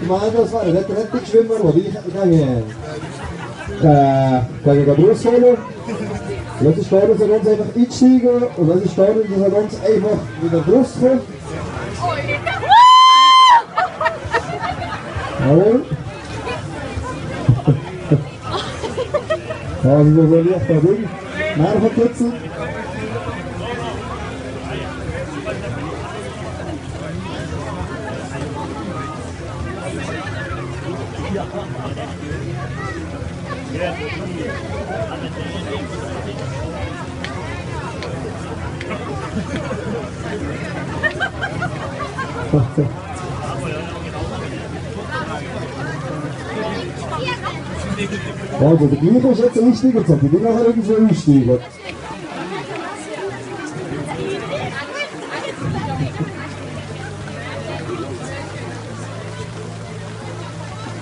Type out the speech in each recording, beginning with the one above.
comandos, mano, de Atlantic Swim, mano, dije también. Kann ich äh, da Brust holen? Das ist da, dass ganz einfach einsteigen und das ist da, dass er ganz einfach mit der Brust kommt. Jawohl. Also so leicht da drin. Nervenkitzel. 好的，你这个车子不是那个车子，你那个车就是绿车子。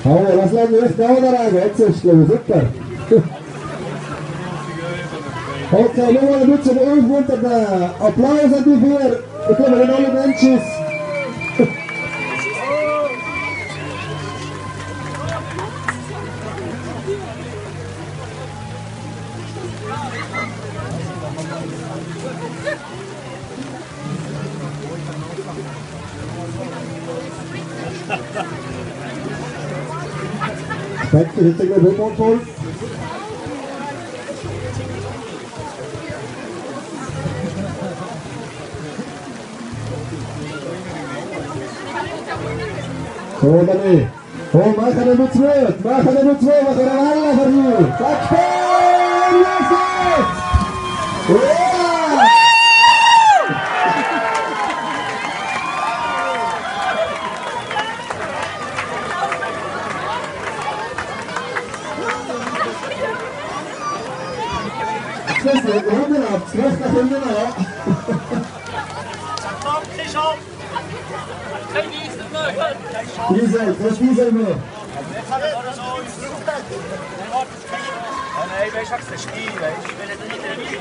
Wir echt auch da rein, jetzt ist es super. Okay, nur mal ein bisschen aufmunternden Applaus an die vier. Ich glaube, wenn alle Menschen Perfekt, jetzt gleich Rückmontor. So, Dani. back to. So Danny, oh, make it number two, make it number two, make it a hell of a Zussen, Hände ab, rechter Hände ab. Diesel, das Diesel mehr. Nee, wees achter de ski, wees. Ik wil het niet in de